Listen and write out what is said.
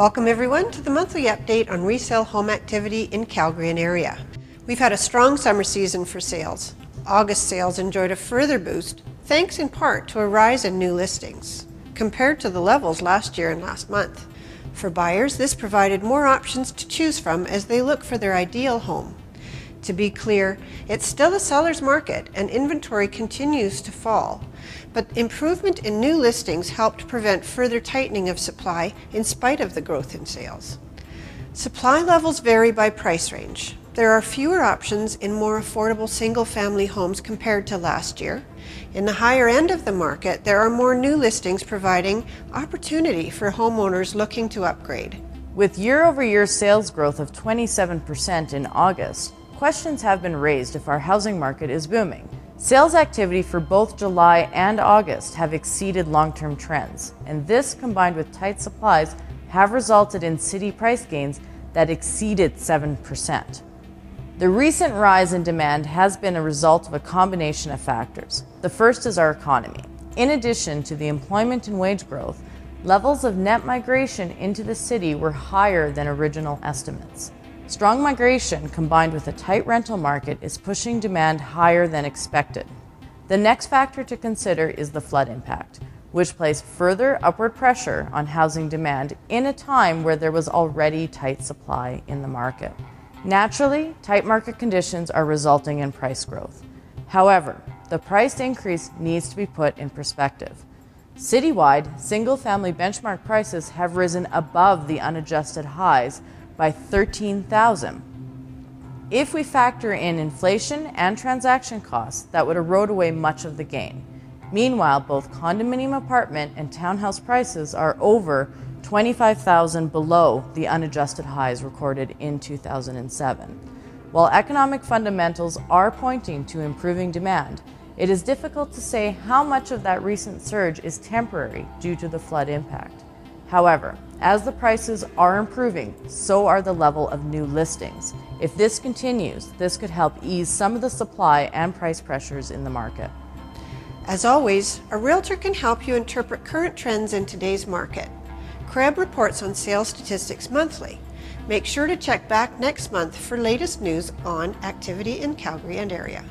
Welcome everyone to the monthly update on resale home activity in Calgary and area. We've had a strong summer season for sales. August sales enjoyed a further boost thanks in part to a rise in new listings compared to the levels last year and last month. For buyers, this provided more options to choose from as they look for their ideal home. To be clear, it's still a seller's market and inventory continues to fall, but improvement in new listings helped prevent further tightening of supply in spite of the growth in sales. Supply levels vary by price range. There are fewer options in more affordable single family homes compared to last year. In the higher end of the market, there are more new listings providing opportunity for homeowners looking to upgrade. With year over year sales growth of 27% in August, questions have been raised if our housing market is booming. Sales activity for both July and August have exceeded long term trends, and this combined with tight supplies have resulted in city price gains that exceeded 7%. The recent rise in demand has been a result of a combination of factors. The first is our economy. In addition to the employment and wage growth, levels of net migration into the city were higher than original estimates. Strong migration combined with a tight rental market is pushing demand higher than expected. The next factor to consider is the flood impact, which placed further upward pressure on housing demand in a time where there was already tight supply in the market. Naturally, tight market conditions are resulting in price growth. However, the price increase needs to be put in perspective. Citywide, single family benchmark prices have risen above the unadjusted highs by 13,000. If we factor in inflation and transaction costs, that would erode away much of the gain. Meanwhile, both condominium apartment and townhouse prices are over 25,000 below the unadjusted highs recorded in 2007. While economic fundamentals are pointing to improving demand, it is difficult to say how much of that recent surge is temporary due to the flood impact. However, as the prices are improving, so are the level of new listings. If this continues, this could help ease some of the supply and price pressures in the market. As always, a realtor can help you interpret current trends in today's market. CREB reports on sales statistics monthly. Make sure to check back next month for latest news on activity in Calgary and area.